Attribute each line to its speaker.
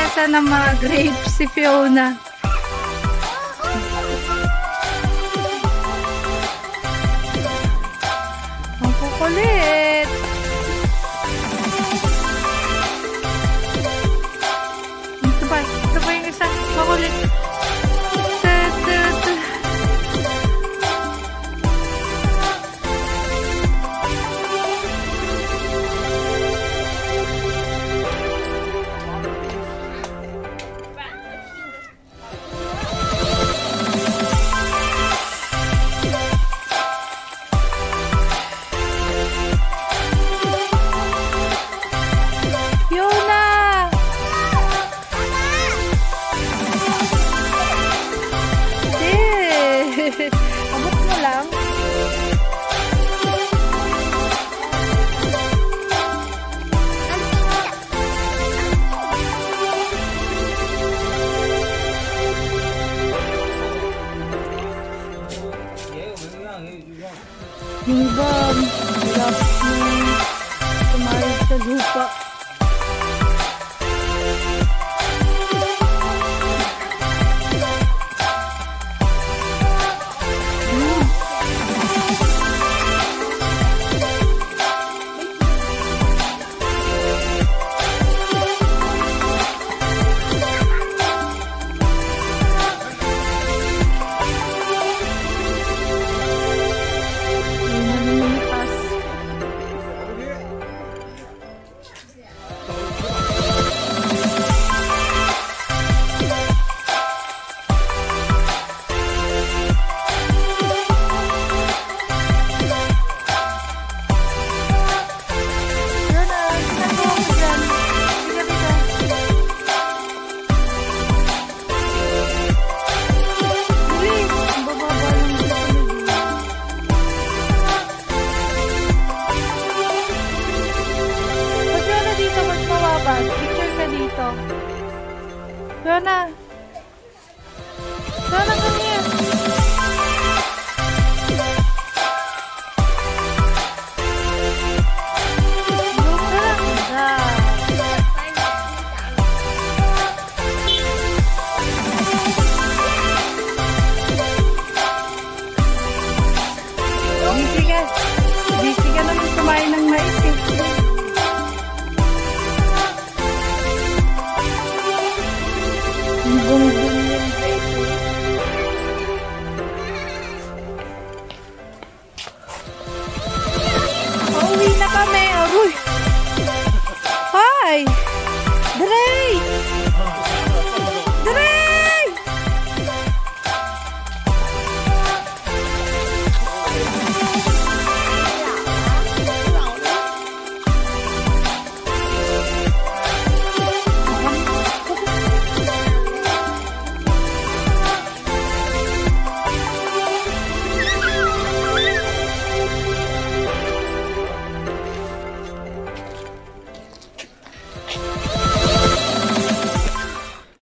Speaker 1: yata ng mga grapes si Fiona. Ang kukulit. Ito pa, ito pa yung isa. Makulit. Abot mo lang. Yung iba, lap na tumayog sa lupa. 변아변아선녀 Yes. Oh.